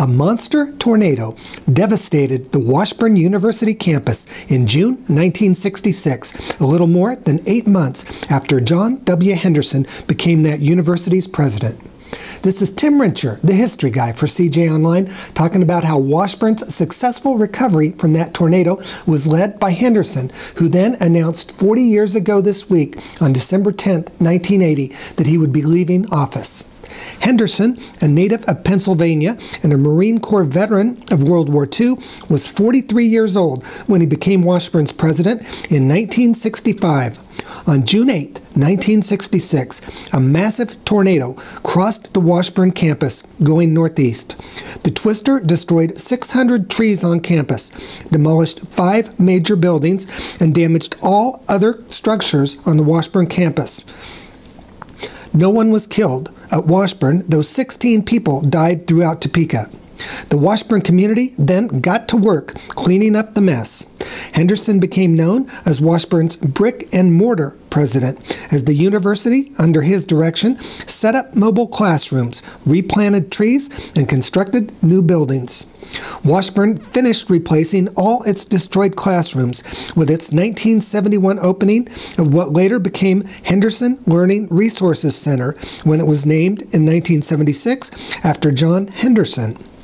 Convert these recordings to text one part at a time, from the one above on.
A monster tornado devastated the Washburn University campus in June 1966, a little more than eight months after John W. Henderson became that university's president. This is Tim Hrenchir, the history guy for CJ Online, talking about how Washburn's successful recovery from that tornado was led by Henderson, who then announced 40 years ago this week, on December 10, 1980, that he would be leaving office. Henderson, a native of Pennsylvania and a Marine Corps veteran of World War II, was 43 years old when he became Washburn's president in 1965. On June 8, 1966, a massive tornado crossed the Washburn campus going northeast. The twister destroyed 600 trees on campus, demolished five major buildings, and damaged all other structures on the Washburn campus. No one was killed at Washburn, though 16 people died throughout Topeka. The Washburn community then got to work cleaning up the mess. Henderson became known as Washburn's brick and mortar president as the university, under his direction, set up mobile classrooms, replanted trees, and constructed new buildings. Washburn finished replacing all its destroyed classrooms with its 1971 opening of what later became Henderson Learning Resources Center when it was named in 1976 after John Henderson.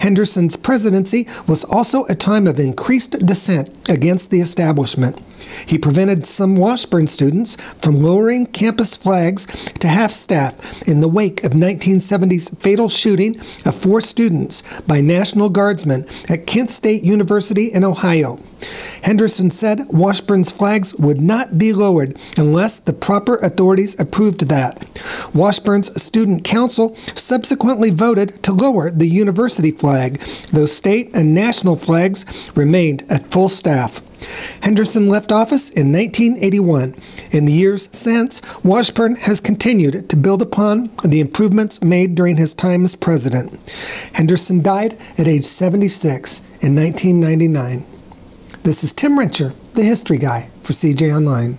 Henderson's presidency was also a time of increased dissent against the establishment. He prevented some Washburn students from lowering campus flags to half staff in the wake of 1970's fatal shooting of four students by National Guardsmen at Kent State University in Ohio. Henderson said Washburn's flags would not be lowered unless the proper authorities approved that. Washburn's student council subsequently voted to lower the university flag, though state and national flags remained at full staff. Henderson left office in 1981. In the years since, Washburn has continued to build upon the improvements made during his time as president. Henderson died at age 76 in 1999. This is Tim Hrenchir, the history guy for CJ Online.